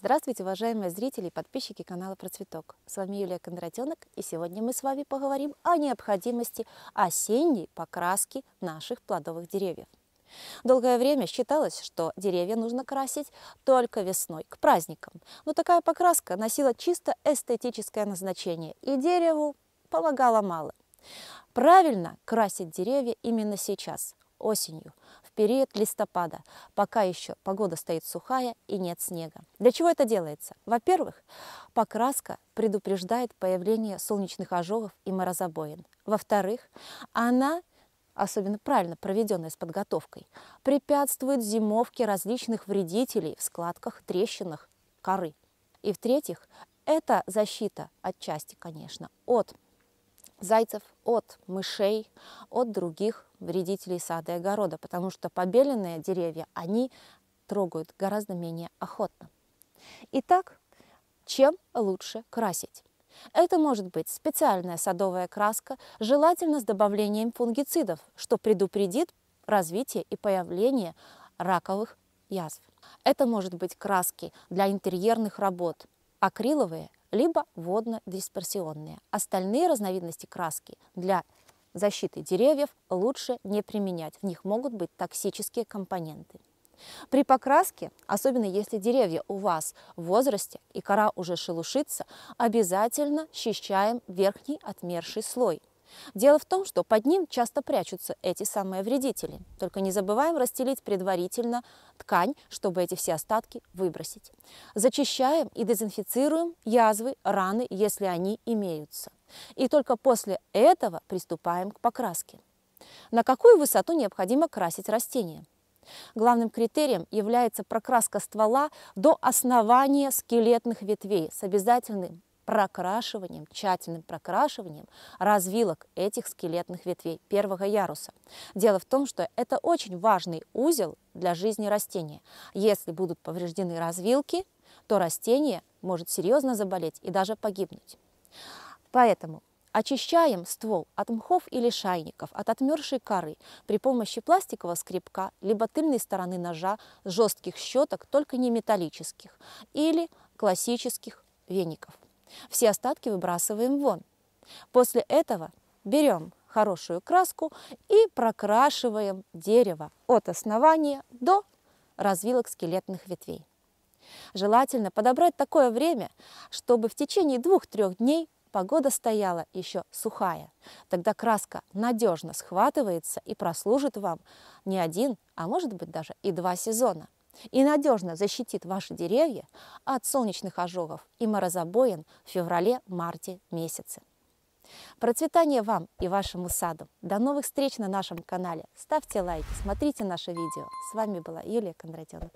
Здравствуйте, уважаемые зрители и подписчики канала Процветок. С вами Юлия Кондратенок, и сегодня мы с вами поговорим о необходимости осенней покраски наших плодовых деревьев. Долгое время считалось, что деревья нужно красить только весной, к праздникам. Но такая покраска носила чисто эстетическое назначение, и дереву помогала мало. Правильно красить деревья именно сейчас, осенью, период листопада, пока еще погода стоит сухая и нет снега. Для чего это делается? Во-первых, покраска предупреждает появление солнечных ожогов и морозобоин. Во-вторых, она особенно правильно проведенная с подготовкой, препятствует зимовке различных вредителей в складках, трещинах коры. И в-третьих, это защита отчасти, конечно, от зайцев, от мышей, от других вредителей сада и огорода, потому что побеленные деревья они трогают гораздо менее охотно. Итак, чем лучше красить? Это может быть специальная садовая краска, желательно с добавлением фунгицидов, что предупредит развитие и появление раковых язв. Это может быть краски для интерьерных работ, акриловые либо водно-дисперсионные. Остальные разновидности краски для защиты деревьев лучше не применять. В них могут быть токсические компоненты. При покраске, особенно если деревья у вас в возрасте и кора уже шелушится, обязательно счищаем верхний отмерший слой. Дело в том, что под ним часто прячутся эти самые вредители. Только не забываем расстелить предварительно ткань, чтобы эти все остатки выбросить. Зачищаем и дезинфицируем язвы, раны, если они имеются. И только после этого приступаем к покраске. На какую высоту необходимо красить растения? Главным критерием является прокраска ствола до основания скелетных ветвей с обязательным прокрашиванием, тщательным прокрашиванием развилок этих скелетных ветвей первого яруса. Дело в том, что это очень важный узел для жизни растения. Если будут повреждены развилки, то растение может серьезно заболеть и даже погибнуть. Поэтому очищаем ствол от мхов или шайников, от отмершей коры при помощи пластикового скребка, либо тыльной стороны ножа, жестких щеток, только не металлических, или классических веников. Все остатки выбрасываем вон. После этого берем хорошую краску и прокрашиваем дерево от основания до развилок скелетных ветвей. Желательно подобрать такое время, чтобы в течение двух-трех дней погода стояла еще сухая. Тогда краска надежно схватывается и прослужит вам не один, а может быть даже и два сезона и надежно защитит ваши деревья от солнечных ожогов и морозобоин в феврале-марте месяце. Процветания вам и вашему саду! До новых встреч на нашем канале. Ставьте лайки, смотрите наше видео. С вами была Юлия Кондратенок.